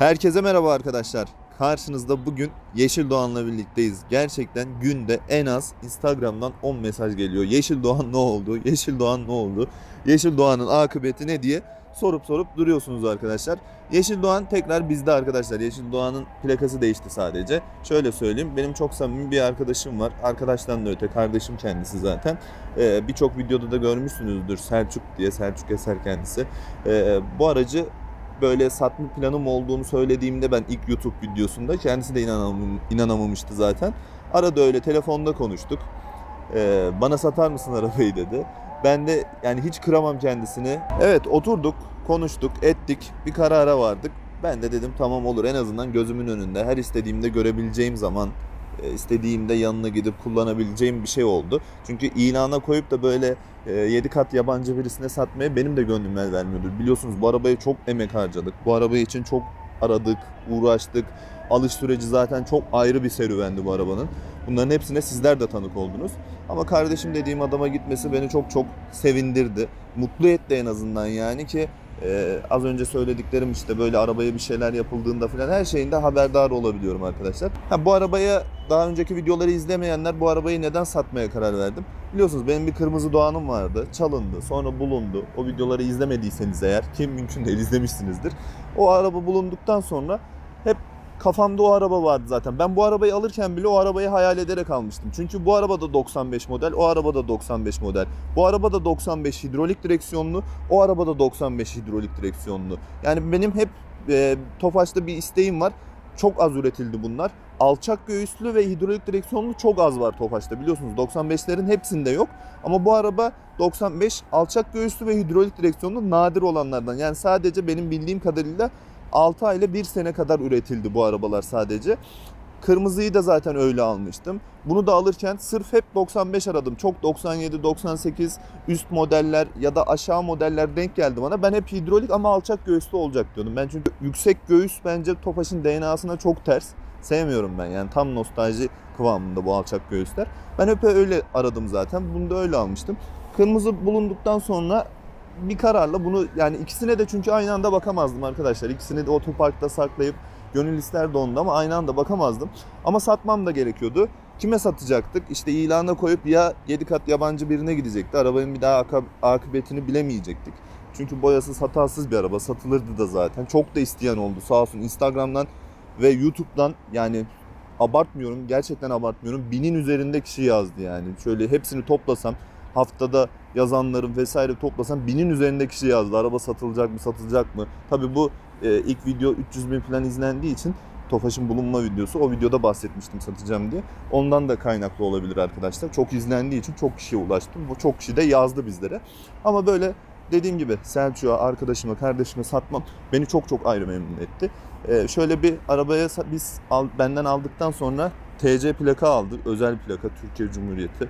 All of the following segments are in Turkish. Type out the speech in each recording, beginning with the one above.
Herkese merhaba arkadaşlar. Karşınızda bugün Yeşil Doğan'la birlikteyiz. Gerçekten günde en az Instagram'dan 10 mesaj geliyor. Yeşil Doğan ne oldu? Yeşil Doğan ne oldu? Yeşil Doğan'ın akıbeti ne diye sorup sorup duruyorsunuz arkadaşlar. Yeşil Doğan tekrar bizde arkadaşlar. Yeşil Doğan'ın plakası değişti sadece. Şöyle söyleyeyim. Benim çok samimi bir arkadaşım var. Arkadaştan da öte kardeşim kendisi zaten. Ee, Birçok videoda da görmüşsünüzdür. Selçuk diye. Selçuk Eser kendisi. Ee, bu aracı böyle satma planım olduğunu söylediğimde ben ilk YouTube videosunda kendisi de inanamam, inanamamıştı zaten. Arada öyle telefonda konuştuk. Ee, bana satar mısın arabayı dedi. Ben de yani hiç kıramam kendisini. Evet oturduk, konuştuk, ettik, bir karara vardık. Ben de dedim tamam olur en azından gözümün önünde her istediğimde görebileceğim zaman istediğimde yanına gidip kullanabileceğim bir şey oldu. Çünkü ilana koyup da böyle 7 kat yabancı birisine satmaya benim de gönlüm el vermiyordur. Biliyorsunuz bu arabaya çok emek harcadık. Bu araba için çok aradık, uğraştık. Alış süreci zaten çok ayrı bir serüvendi bu arabanın. Bunların hepsine sizler de tanık oldunuz. Ama kardeşim dediğim adama gitmesi beni çok çok sevindirdi. Mutlu etti en azından yani ki ee, az önce söylediklerim işte böyle arabaya bir şeyler yapıldığında falan her şeyinde haberdar olabiliyorum arkadaşlar. Ha, bu arabaya daha önceki videoları izlemeyenler bu arabayı neden satmaya karar verdim? Biliyorsunuz benim bir kırmızı doğanım vardı. Çalındı. Sonra bulundu. O videoları izlemediyseniz eğer ki mümkün değil izlemişsinizdir. O araba bulunduktan sonra kafamda o araba vardı zaten. Ben bu arabayı alırken bile o arabayı hayal ederek almıştım. Çünkü bu araba da 95 model, o araba da 95 model. Bu araba da 95 hidrolik direksiyonlu, o araba da 95 hidrolik direksiyonlu. Yani benim hep e, Tofaş'ta bir isteğim var. Çok az üretildi bunlar. Alçak göğüslü ve hidrolik direksiyonlu çok az var Tofaş'ta biliyorsunuz. 95'lerin hepsinde yok. Ama bu araba 95 alçak göğüslü ve hidrolik direksiyonlu nadir olanlardan. Yani sadece benim bildiğim kadarıyla 6 ay ile 1 sene kadar üretildi bu arabalar sadece. Kırmızıyı da zaten öyle almıştım. Bunu da alırken sırf hep 95 aradım. Çok 97, 98 üst modeller ya da aşağı modeller denk geldi bana. Ben hep hidrolik ama alçak göğüslü olacak diyordum. Ben çünkü yüksek göğüs bence Tofaş'ın DNA'sına çok ters. Sevmiyorum ben yani tam nostalji kıvamında bu alçak göğüsler. Ben hep öyle aradım zaten. Bunu da öyle almıştım. Kırmızı bulunduktan sonra bir kararla bunu yani ikisine de çünkü aynı anda bakamazdım arkadaşlar. İkisini de otoparkta saklayıp gönül isterdi onda ama aynı anda bakamazdım. Ama satmam da gerekiyordu. Kime satacaktık? İşte ilana koyup ya 7 kat yabancı birine gidecekti. Arabanın bir daha akıbetini bilemeyecektik. Çünkü boyasız hatasız bir araba satılırdı da zaten. Çok da isteyen oldu sağ olsun Instagram'dan ve YouTube'dan yani abartmıyorum gerçekten abartmıyorum. Binin üzerinde kişi yazdı yani. Şöyle hepsini toplasam haftada yazanların vesaire toplasam binin üzerinde kişi yazdı. Araba satılacak mı satılacak mı? Tabi bu e, ilk video 300 bin falan izlendiği için Tofaş'ın bulunma videosu o videoda bahsetmiştim satacağım diye. Ondan da kaynaklı olabilir arkadaşlar. Çok izlendiği için çok kişiye ulaştım. Bu çok kişi de yazdı bizlere. Ama böyle dediğim gibi Selçuk'a, arkadaşıma, kardeşime satmam beni çok çok ayrı memnun etti. Ee, şöyle bir arabaya biz al, benden aldıktan sonra TC plaka aldık. Özel plaka Türkiye Cumhuriyeti.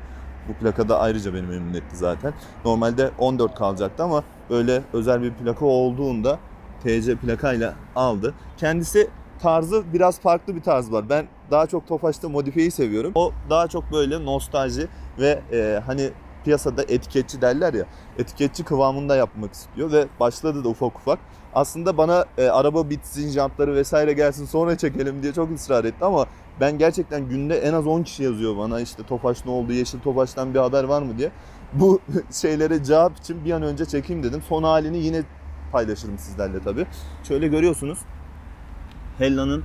Bu plaka da ayrıca beni memnun etti zaten. Normalde 14 kalacaktı ama böyle özel bir plaka olduğunda TC plakayla aldı. Kendisi tarzı biraz farklı bir tarz var. Ben daha çok Tofaş'ta modifiyeyi seviyorum. O daha çok böyle nostalji ve e, hani piyasada etiketçi derler ya etiketçi kıvamında yapmak istiyor ve başladı da ufak ufak. Aslında bana e, araba bitsin, jantları vesaire gelsin sonra çekelim diye çok ısrar etti ama ben gerçekten günde en az 10 kişi yazıyor bana işte Tofaş ne oldu, Yeşil Tofaş'tan bir haber var mı diye. Bu şeylere cevap için bir an önce çekeyim dedim. Son halini yine paylaşırım sizlerle tabi. Şöyle görüyorsunuz. Hella'nın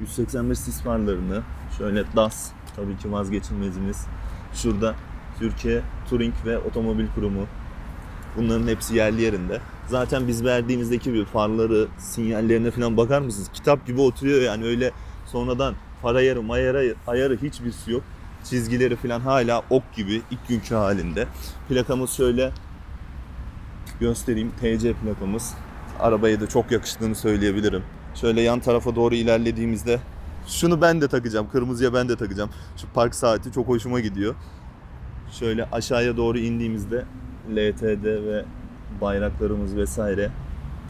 185 sis farlarını şöyle DAS tabii ki vazgeçilmezimiz. Şurada Türkiye Touring ve Otomobil Kurumu. Bunların hepsi yerli yerinde. Zaten biz verdiğimizdeki bir farları, sinyallerine falan bakar mısınız? Kitap gibi oturuyor yani öyle sonradan far ayarı, mayarı, ayarı hiçbirisi yok. Çizgileri falan hala ok gibi ilk günkü halinde. Plakamız şöyle göstereyim. TC plakamız. Arabaya da çok yakıştığını söyleyebilirim. Şöyle yan tarafa doğru ilerlediğimizde şunu ben de takacağım. Kırmızıya ben de takacağım. Şu park saati çok hoşuma gidiyor. Şöyle aşağıya doğru indiğimizde LTD ve bayraklarımız vesaire.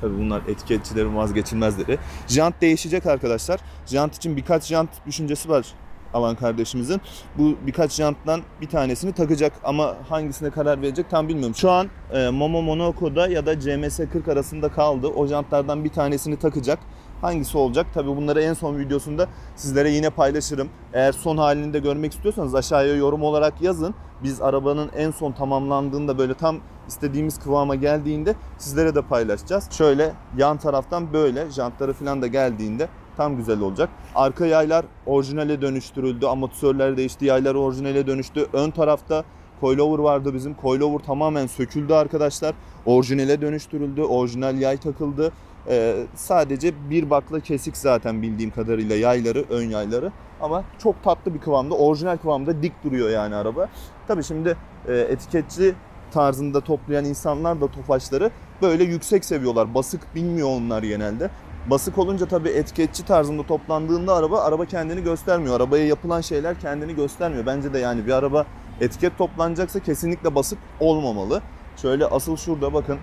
Tabi bunlar etiketçilerin vazgeçilmezleri. Jant değişecek arkadaşlar. Jant için birkaç jant düşüncesi var alan kardeşimizin. Bu birkaç janttan bir tanesini takacak ama hangisine karar verecek tam bilmiyorum. Şu an e, Momo Monaco'da ya da CMS 40 arasında kaldı. O jantlardan bir tanesini takacak. Hangisi olacak? Tabii bunları en son videosunda sizlere yine paylaşırım. Eğer son halini de görmek istiyorsanız aşağıya yorum olarak yazın. Biz arabanın en son tamamlandığında böyle tam istediğimiz kıvama geldiğinde sizlere de paylaşacağız. Şöyle yan taraftan böyle jantları falan da geldiğinde tam güzel olacak. Arka yaylar orijinale dönüştürüldü. Amortisörler değişti. Yaylar orijinale dönüştü. Ön tarafta coilover vardı bizim. Coilover tamamen söküldü arkadaşlar. Orijinale dönüştürüldü. Orijinal yay takıldı. Ee, sadece bir bakla kesik zaten bildiğim kadarıyla yayları, ön yayları. Ama çok tatlı bir kıvamda, orijinal kıvamda dik duruyor yani araba. Tabii şimdi e, etiketçi tarzında toplayan insanlar da tofaşları böyle yüksek seviyorlar. Basık bilmiyor onlar genelde. Basık olunca tabii etiketçi tarzında toplandığında araba, araba kendini göstermiyor. Arabaya yapılan şeyler kendini göstermiyor. Bence de yani bir araba etiket toplanacaksa kesinlikle basık olmamalı. Şöyle asıl şurada bakın.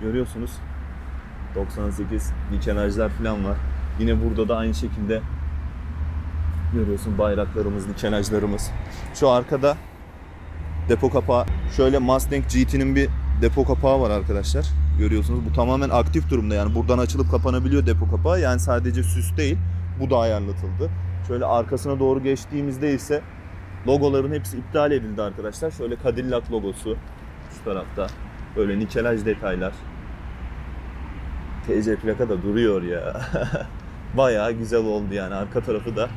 Görüyorsunuz. 98 nikenajlar falan var. Yine burada da aynı şekilde görüyorsun bayraklarımız, nikenajlarımız. Şu arkada depo kapağı. Şöyle Mustang GT'nin bir depo kapağı var arkadaşlar. Görüyorsunuz bu tamamen aktif durumda yani buradan açılıp kapanabiliyor depo kapağı. Yani sadece süs değil bu da ayarlatıldı. Şöyle arkasına doğru geçtiğimizde ise logoların hepsi iptal edildi arkadaşlar. Şöyle Cadillac logosu şu tarafta. Böyle nikelaj detaylar. TC plaka da duruyor ya. Bayağı güzel oldu yani arka tarafı da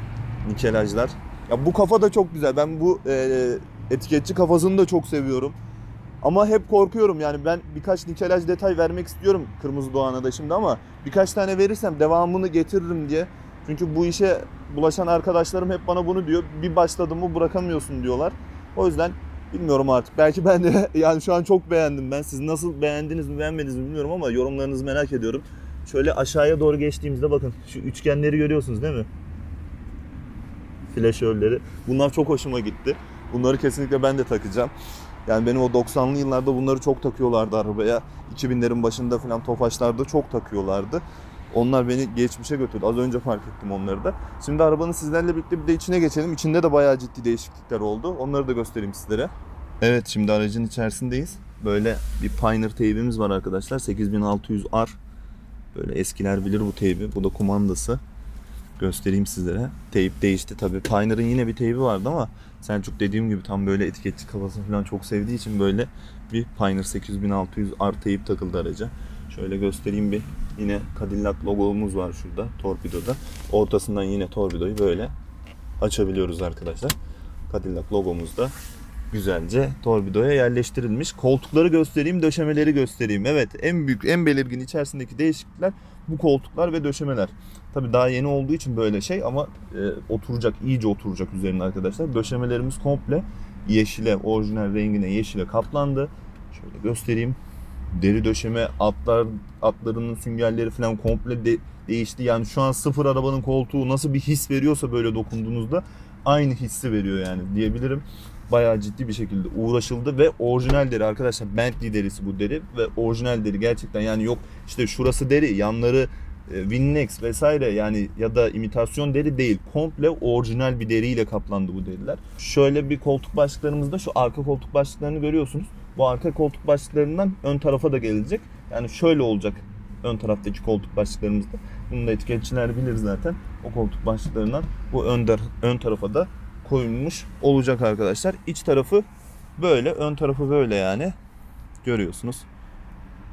nikelajlar. Ya bu kafa da çok güzel. Ben bu e, etiketçi kafasını da çok seviyorum. Ama hep korkuyorum yani ben birkaç nikelaj detay vermek istiyorum Kırmızı Doğan'a da şimdi ama birkaç tane verirsem devamını getiririm diye. Çünkü bu işe bulaşan arkadaşlarım hep bana bunu diyor. Bir başladın mı bırakamıyorsun diyorlar. O yüzden bilmiyorum artık. Belki ben de yani şu an çok beğendim ben. Siz nasıl beğendiniz mi beğenmediniz mi bilmiyorum ama yorumlarınızı merak ediyorum. Şöyle aşağıya doğru geçtiğimizde bakın şu üçgenleri görüyorsunuz değil mi? Flaşörleri. Bunlar çok hoşuma gitti. Bunları kesinlikle ben de takacağım. Yani benim o 90'lı yıllarda bunları çok takıyorlardı arabaya. 2000'lerin başında falan Tofaşlarda çok takıyorlardı. Onlar beni geçmişe götürdü. Az önce fark ettim onları da. Şimdi arabanın sizlerle birlikte bir de içine geçelim. İçinde de bayağı ciddi değişiklikler oldu. Onları da göstereyim sizlere. Evet şimdi aracın içerisindeyiz. Böyle bir Pioneer teybimiz var arkadaşlar. 8600R. Böyle eskiler bilir bu teybi. Bu da kumandası. Göstereyim sizlere. Teyip değişti tabii. Pioneer'ın yine bir teybi vardı ama Selçuk dediğim gibi tam böyle etiketçi kafasını falan çok sevdiği için böyle bir Pioneer 8600 R teyip takıldı araca. Şöyle göstereyim bir. Yine Cadillac logomuz var şurada torpidoda. Ortasından yine torpidoyu böyle açabiliyoruz arkadaşlar. Cadillac logomuz da güzelce torpidoya yerleştirilmiş. Koltukları göstereyim, döşemeleri göstereyim. Evet, en büyük, en belirgin içerisindeki değişiklikler bu koltuklar ve döşemeler. Tabi daha yeni olduğu için böyle şey ama e, oturacak, iyice oturacak üzerine arkadaşlar. Döşemelerimiz komple yeşile, orijinal rengine yeşile kaplandı. Şöyle göstereyim. Deri döşeme, atlar atlarının süngerleri falan komple de, değişti. Yani şu an sıfır arabanın koltuğu nasıl bir his veriyorsa böyle dokunduğunuzda aynı hissi veriyor yani diyebilirim. Bayağı ciddi bir şekilde uğraşıldı ve orijinal deri arkadaşlar Bentley derisi bu deri ve orijinal deri gerçekten yani yok işte şurası deri yanları e, Winnex vesaire yani ya da imitasyon deri değil. Komple orijinal bir deriyle kaplandı bu deriler. Şöyle bir koltuk başlıklarımızda şu arka koltuk başlıklarını görüyorsunuz. Bu arka koltuk başlıklarından ön tarafa da gelecek. Yani şöyle olacak ön taraftaki koltuk başlıklarımızda. Bunu da etiketçiler bilir zaten. O koltuk başlıklarından bu ön, ön tarafa da koyulmuş olacak arkadaşlar. İç tarafı böyle, ön tarafı böyle yani. Görüyorsunuz.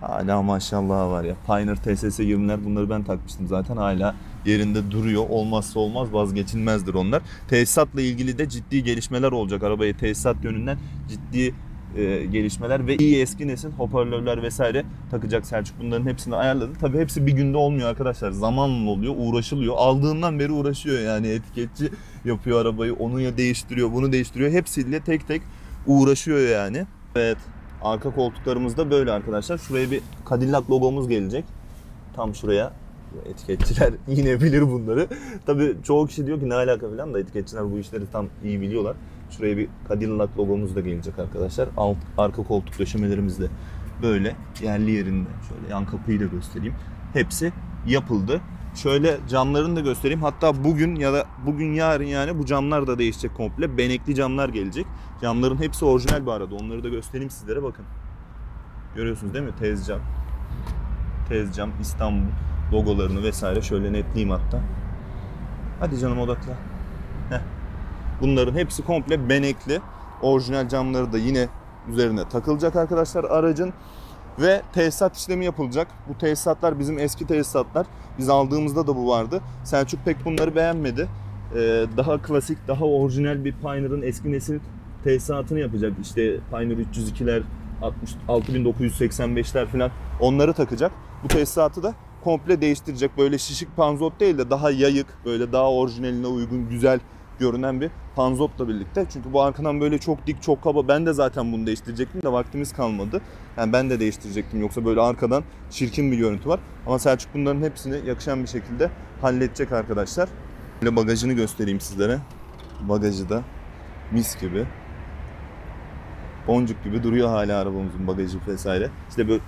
Hala maşallah var ya. Pioneer TSS 20'ler bunları ben takmıştım zaten hala yerinde duruyor. Olmazsa olmaz vazgeçilmezdir onlar. Tesisatla ilgili de ciddi gelişmeler olacak. Arabaya tesisat yönünden ciddi e, gelişmeler ve iyi eski nesil hoparlörler vesaire takacak Selçuk bunların hepsini ayarladı. Tabi hepsi bir günde olmuyor arkadaşlar. Zamanla oluyor, uğraşılıyor. Aldığından beri uğraşıyor yani etiketçi yapıyor arabayı. Onu ya değiştiriyor, bunu değiştiriyor. Hepsiyle tek tek uğraşıyor yani. Evet. Arka koltuklarımız da böyle arkadaşlar. Şuraya bir Cadillac logomuz gelecek. Tam şuraya. Etiketçiler yine bilir bunları. Tabi çoğu kişi diyor ki ne alaka falan da etiketçiler bu işleri tam iyi biliyorlar. Şuraya bir Cadillac logomuz da gelecek arkadaşlar. Alt, arka koltuk döşemelerimiz de böyle yerli yerinde. Şöyle yan kapıyı da göstereyim. Hepsi yapıldı. Şöyle camlarını da göstereyim. Hatta bugün ya da bugün yarın yani bu camlar da değişecek komple. Benekli camlar gelecek. Camların hepsi orijinal bu arada. Onları da göstereyim sizlere bakın. Görüyorsunuz değil mi? Tez cam. Tez cam İstanbul logolarını vesaire şöyle netleyeyim hatta. Hadi canım odakla. Bunların hepsi komple benekli. Orijinal camları da yine üzerine takılacak arkadaşlar aracın ve tesisat işlemi yapılacak. Bu tesisatlar bizim eski tesisatlar. Biz aldığımızda da bu vardı. Selçuk pek bunları beğenmedi. Ee, daha klasik, daha orijinal bir Pioneer'ın eski nesil tesisatını yapacak. İşte Pioneer 302'ler, 6985'ler falan onları takacak. Bu tesisatı da komple değiştirecek. Böyle şişik panzot değil de daha yayık, böyle daha orijinaline uygun, güzel görünen bir panzotla birlikte. Çünkü bu arkadan böyle çok dik, çok kaba. Ben de zaten bunu değiştirecektim de vaktimiz kalmadı. Yani ben de değiştirecektim. Yoksa böyle arkadan çirkin bir görüntü var. Ama Selçuk bunların hepsini yakışan bir şekilde halledecek arkadaşlar. Böyle bagajını göstereyim sizlere. Bagajı da mis gibi. Boncuk gibi duruyor hala arabamızın bagajı vesaire. İşte böyle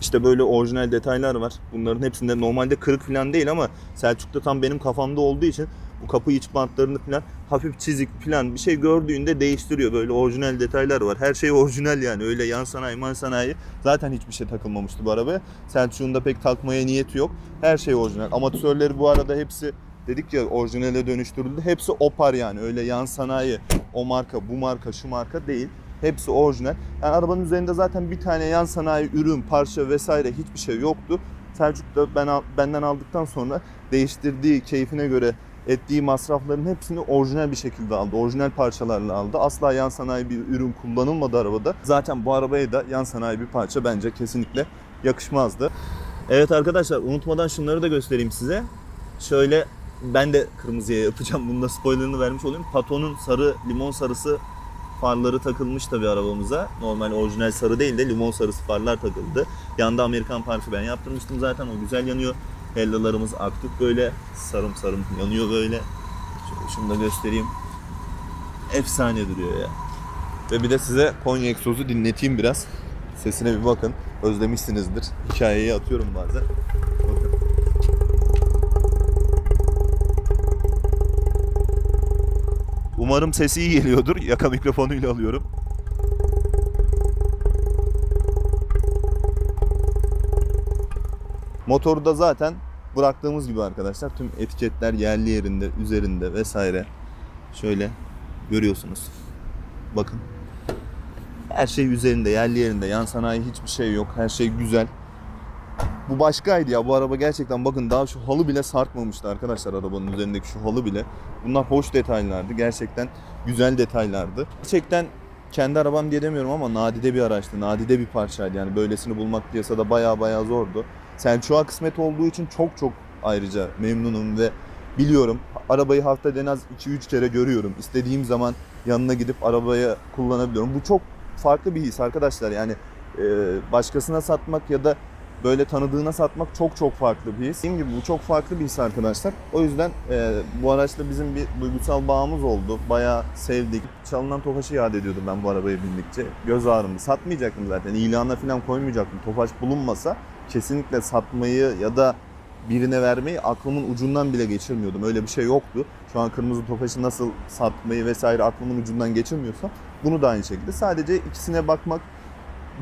işte böyle orijinal detaylar var. Bunların hepsinde normalde kırık falan değil ama Selçuk'ta tam benim kafamda olduğu için bu kapı iç bantlarını falan hafif çizik falan bir şey gördüğünde değiştiriyor. Böyle orijinal detaylar var. Her şey orijinal yani. Öyle yan sanayi, man sanayi zaten hiçbir şey takılmamıştı bu arabaya. Selçuk'un da pek takmaya niyeti yok. Her şey orijinal. Amatörleri bu arada hepsi dedik ya orijinale dönüştürüldü. Hepsi opar yani. Öyle yan sanayi, o marka, bu marka, şu marka değil. Hepsi orijinal. Yani arabanın üzerinde zaten bir tane yan sanayi ürün, parça vesaire hiçbir şey yoktu. Selçuk da ben benden aldıktan sonra değiştirdiği keyfine göre ettiği masrafların hepsini orijinal bir şekilde aldı. Orijinal parçalarla aldı. Asla yan sanayi bir ürün kullanılmadı arabada. Zaten bu arabaya da yan sanayi bir parça bence kesinlikle yakışmazdı. Evet arkadaşlar unutmadan şunları da göstereyim size. Şöyle ben de kırmızıya yapacağım. Bunda spoilerını vermiş olayım. Pato'nun sarı limon sarısı farları takılmış tabi arabamıza. Normal orijinal sarı değil de limon sarısı farlar takıldı. Yanda Amerikan parçası ben yaptırmıştım zaten o güzel yanıyor. Hellalarımız aktif böyle sarım sarım yanıyor böyle. Şunu da göstereyim. Efsane duruyor ya. Ve bir de size Konya egzozu dinleteyim biraz. Sesine bir bakın. Özlemişsinizdir. Hikayeyi atıyorum bazen. Bakın. Umarım sesi iyi geliyordur. Yaka mikrofonuyla alıyorum. Motoru da zaten bıraktığımız gibi arkadaşlar. Tüm etiketler yerli yerinde, üzerinde vesaire. Şöyle görüyorsunuz. Bakın. Her şey üzerinde, yerli yerinde. Yan sanayi hiçbir şey yok. Her şey güzel. Bu başkaydı ya. Bu araba gerçekten bakın daha şu halı bile sarkmamıştı arkadaşlar arabanın üzerindeki şu halı bile. Bunlar hoş detaylardı. Gerçekten güzel detaylardı. Gerçekten kendi arabam diye demiyorum ama nadide bir araçtı. Nadide bir parçaydı. Yani böylesini bulmak piyasada baya baya zordu. Selçuk'a kısmet olduğu için çok çok ayrıca memnunum ve biliyorum arabayı haftada en az 2-3 kere görüyorum. İstediğim zaman yanına gidip arabaya kullanabiliyorum. Bu çok farklı bir his arkadaşlar. Yani başkasına satmak ya da böyle tanıdığına satmak çok çok farklı bir his. Dediğim gibi bu çok farklı bir his arkadaşlar. O yüzden e, bu araçla bizim bir duygusal bağımız oldu. Bayağı sevdik. Çalınan Tofaş'ı yad ediyordum ben bu arabayı bindikçe. Göz ağrımdı. Satmayacaktım zaten. İlana falan koymayacaktım. Tofaş bulunmasa kesinlikle satmayı ya da birine vermeyi aklımın ucundan bile geçirmiyordum. Öyle bir şey yoktu. Şu an kırmızı tofaşı nasıl satmayı vesaire aklımın ucundan geçirmiyorsam bunu da aynı şekilde. Sadece ikisine bakmak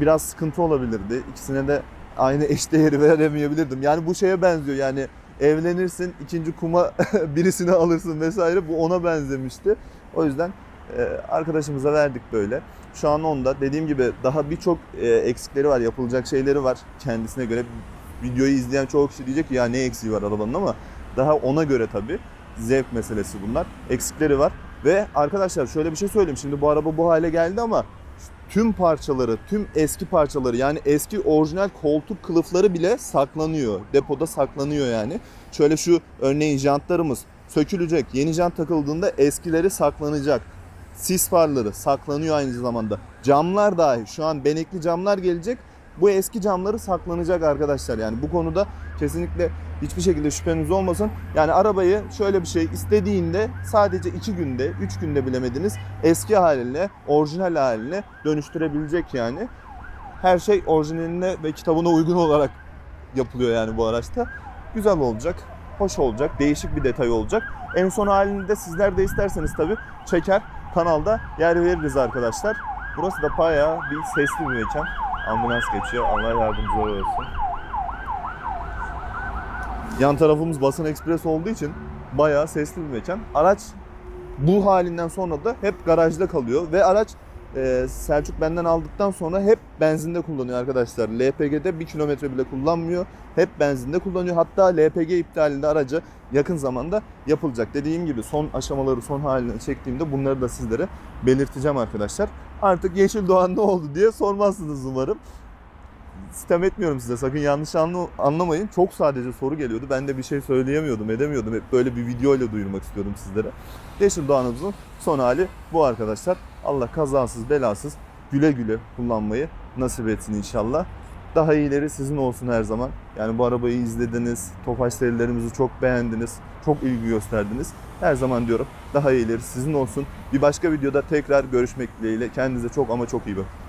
biraz sıkıntı olabilirdi. İkisine de aynı eşdeğeri veremeyebilirdim. Yani bu şeye benziyor yani evlenirsin ikinci kuma birisini alırsın vesaire bu ona benzemişti. O yüzden e, arkadaşımıza verdik böyle. Şu an onda dediğim gibi daha birçok e, eksikleri var yapılacak şeyleri var kendisine göre. Videoyu izleyen çoğu kişi diyecek ki ya ne eksiği var arabanın ama daha ona göre tabii zevk meselesi bunlar. Eksikleri var. Ve arkadaşlar şöyle bir şey söyleyeyim. Şimdi bu araba bu hale geldi ama tüm parçaları, tüm eski parçaları yani eski orijinal koltuk kılıfları bile saklanıyor. Depoda saklanıyor yani. Şöyle şu örneğin jantlarımız sökülecek. Yeni jant takıldığında eskileri saklanacak. Sis farları saklanıyor aynı zamanda. Camlar dahi şu an benekli camlar gelecek. Bu eski camları saklanacak arkadaşlar. Yani bu konuda kesinlikle hiçbir şekilde şüpheniz olmasın. Yani arabayı şöyle bir şey istediğinde sadece 2 günde, 3 günde bilemediniz eski haline, orijinal haline dönüştürebilecek yani. Her şey orijinaline ve kitabına uygun olarak yapılıyor yani bu araçta. Güzel olacak. hoş olacak. Değişik bir detay olacak. En son halini de sizler de isterseniz tabii çeker kanalda yer veririz arkadaşlar. Burası da bayağı bir sesli bir mekan. Ambulans geçiyor. Allah yardımcıları olsun. Yan tarafımız basın ekspres olduğu için bayağı sesli bir mekan. Araç bu halinden sonra da hep garajda kalıyor ve araç e, Selçuk benden aldıktan sonra hep benzinde kullanıyor arkadaşlar. LPG'de bir kilometre bile kullanmıyor. Hep benzinde kullanıyor. Hatta LPG iptalinde aracı yakın zamanda yapılacak. Dediğim gibi son aşamaları son halini çektiğimde bunları da sizlere belirteceğim arkadaşlar. Artık Yeşil Doğan ne oldu diye sormazsınız umarım. Sitem etmiyorum size sakın yanlış anla- anlamayın. Çok sadece soru geliyordu. Ben de bir şey söyleyemiyordum, edemiyordum. Hep böyle bir video ile duyurmak istiyordum sizlere. Yeşil Doğan'ımızın son hali bu arkadaşlar. Allah kazasız belasız güle güle kullanmayı nasip etsin inşallah. Daha iyileri sizin olsun her zaman. Yani bu arabayı izlediniz, Tofaş serilerimizi çok beğendiniz, çok ilgi gösterdiniz. Her zaman diyorum daha iyileri sizin olsun. Bir başka videoda tekrar görüşmek dileğiyle. Kendinize çok ama çok iyi bakın.